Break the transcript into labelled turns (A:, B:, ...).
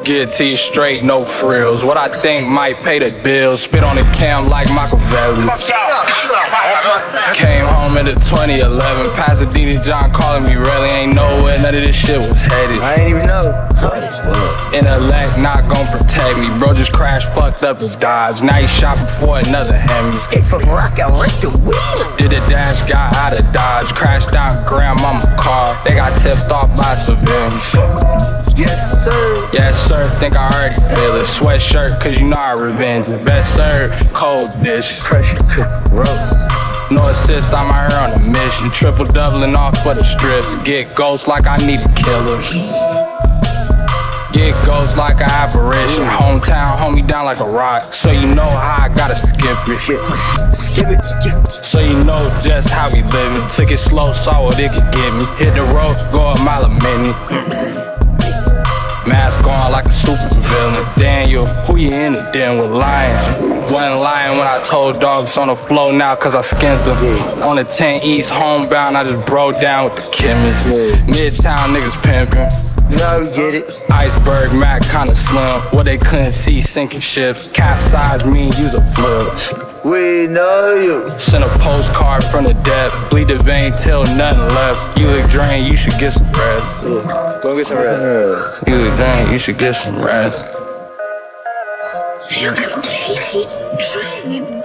A: Get to you straight, no frills. What I think might pay the bills. Spit on the cam like Machiavelli. Came home in the 2011. Pasadena John calling me really ain't know where none of this shit was headed.
B: I ain't even know.
A: Intellect not gon' protect me. Crashed, fucked up his Dodge. Now he shopping for another Hemi.
B: Escape from rock, I like the wheel.
A: Did a dash, got out of Dodge. Crashed out grandmama car. They got tipped off by civilians.
B: Yes, sir.
A: Yes, sir, think I already feel it. Sweatshirt, cause you know I revenge. Best served, cold dish.
B: Pressure cook roast.
A: No assist, I'm out here on a mission. Triple doubling off for the strips. Get ghosts like I need a killer. Get ghosts like an apparition. Hometown, hold me down like a rock. So you know how I gotta skip it.
B: Skip it.
A: So you know just how we living. Took it slow, saw what it could give me. Hit the road, go a mile a minute. Mask on like a super villain. Daniel, who you in the den with lying? Wasn't lying when I told dogs on the floor now cause I skinned them. On the 10 East homebound, I just broke down with the chemist. Midtown niggas pimping.
B: You know how get it.
A: Iceberg Mac kinda slim. What they couldn't see sinking ship. Capsize me, use a flip.
B: We know you.
A: Send a postcard from the depth. Bleed the vein till nothing left. You look drained, you should get some rest.
B: Go get some rest.
A: You look drained, you should get some rest.
C: Look at the shit drained.